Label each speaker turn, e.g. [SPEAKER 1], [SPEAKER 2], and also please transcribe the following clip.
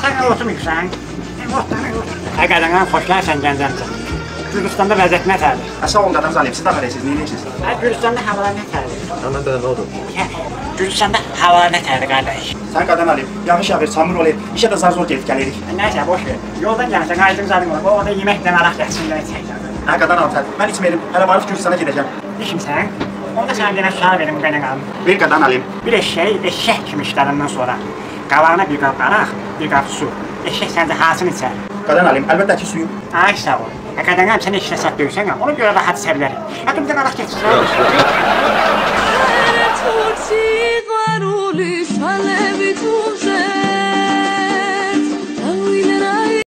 [SPEAKER 1] Sən oturmuşsan. Əgərdən xoşlarsan Gəncəmdə. Gürcüstanda vəziyyət nətərdir?
[SPEAKER 2] Sağ olun qadam zalim, siz də qarayırsınız, neyləyirsiniz?
[SPEAKER 1] Hə, Gürcüstanda havalar nətərdir?
[SPEAKER 3] Hemen de ne oldu?
[SPEAKER 1] Hə, Havalar nətərdir qardaş?
[SPEAKER 2] Sən qadan alim, yağış yağır, çamur olur, işə də zar zor gedib gəlirik.
[SPEAKER 1] Nəysə, boş ver. Yoldan gəlsən, aydın zalim olur. Orada yeməkdən araq gətirsinlər çəksən.
[SPEAKER 2] Hə qadan alim sən, mən içməyim, hələ varıb Gürcistana gedəcəm.
[SPEAKER 1] İşimsən? Onda sənə denə sual verim qənə qalım.
[SPEAKER 2] Bir qadan alim.
[SPEAKER 1] Bir eşək, eşək kimi işlərindən sonra qabağına bir qab araq, bir qab su. Eşək səncə hansını içər?
[SPEAKER 2] Qadan alim, əlbəttə ki suyum.
[SPEAKER 1] Ay sağ ol. Qədəngəm sənə işlə sat döysən, ona görə rahat içə bilərik. Hətta bir də araq gətirsən.
[SPEAKER 4] rouge.